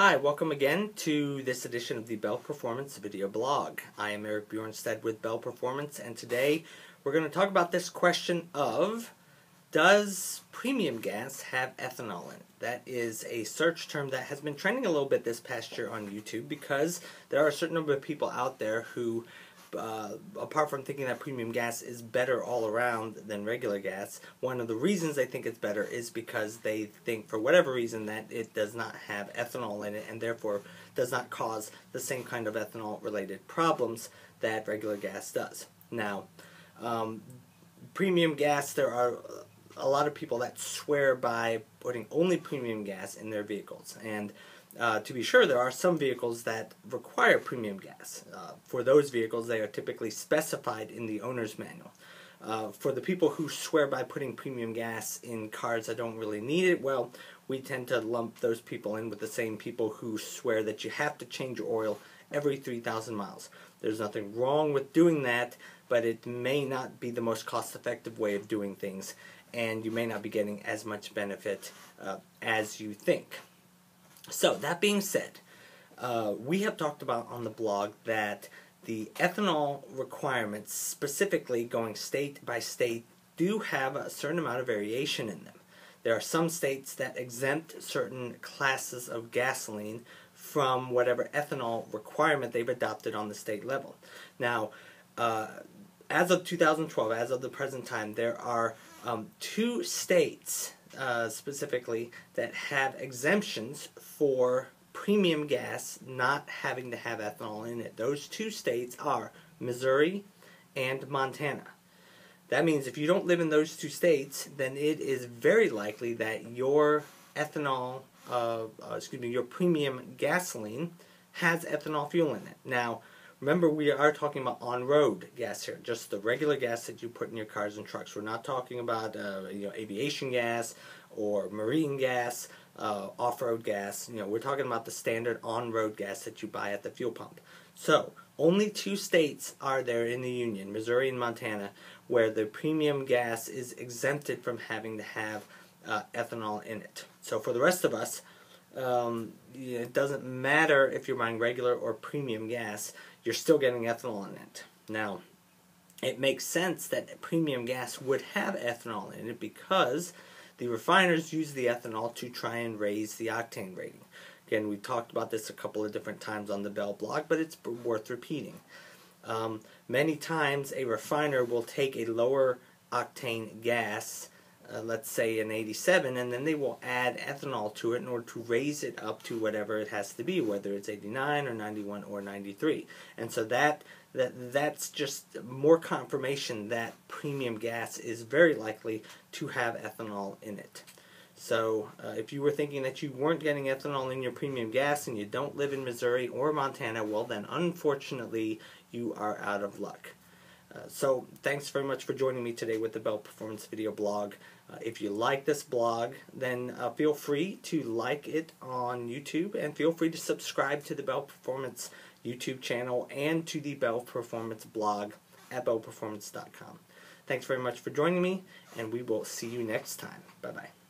Hi, welcome again to this edition of the Bell Performance video blog. I am Eric Bjornstead with Bell Performance, and today we're going to talk about this question of Does premium gas have ethanol in it? That is a search term that has been trending a little bit this past year on YouTube because there are a certain number of people out there who uh, apart from thinking that premium gas is better all around than regular gas, one of the reasons they think it's better is because they think, for whatever reason, that it does not have ethanol in it and therefore does not cause the same kind of ethanol related problems that regular gas does. Now, um, premium gas, there are a lot of people that swear by putting only premium gas in their vehicles. And uh, to be sure, there are some vehicles that require premium gas. Uh, for those vehicles, they are typically specified in the owner's manual. Uh, for the people who swear by putting premium gas in cars that don't really need it, well, we tend to lump those people in with the same people who swear that you have to change your oil every 3,000 miles. There's nothing wrong with doing that, but it may not be the most cost effective way of doing things, and you may not be getting as much benefit uh, as you think. So, that being said, uh, we have talked about on the blog that the ethanol requirements, specifically going state by state, do have a certain amount of variation in them. There are some states that exempt certain classes of gasoline from whatever ethanol requirement they've adopted on the state level. Now, uh, as of 2012, as of the present time, there are um, two states uh, specifically that have exemptions for premium gas not having to have ethanol in it. Those two states are Missouri and Montana. That means if you don't live in those two states, then it is very likely that your ethanol, uh, uh, excuse me, your premium gasoline has ethanol fuel in it. Now, Remember, we are talking about on-road gas here, just the regular gas that you put in your cars and trucks. We're not talking about uh, you know aviation gas or marine gas, uh, off-road gas. You know, we're talking about the standard on-road gas that you buy at the fuel pump. So, only two states are there in the union, Missouri and Montana, where the premium gas is exempted from having to have uh, ethanol in it. So, for the rest of us, um, it doesn't matter if you're buying regular or premium gas, you're still getting ethanol in it. Now, it makes sense that premium gas would have ethanol in it because the refiners use the ethanol to try and raise the octane rating. Again, we talked about this a couple of different times on the Bell blog, but it's worth repeating. Um, many times, a refiner will take a lower octane gas uh, let's say an 87 and then they will add ethanol to it in order to raise it up to whatever it has to be whether it's 89 or 91 or 93 and so that that that's just more confirmation that premium gas is very likely to have ethanol in it. So uh, if you were thinking that you weren't getting ethanol in your premium gas and you don't live in Missouri or Montana well then unfortunately you are out of luck uh, so thanks very much for joining me today with the Bell Performance Video blog. Uh, if you like this blog, then uh, feel free to like it on YouTube and feel free to subscribe to the Bell Performance YouTube channel and to the Bell Performance blog at bellperformance.com. Thanks very much for joining me, and we will see you next time. Bye bye.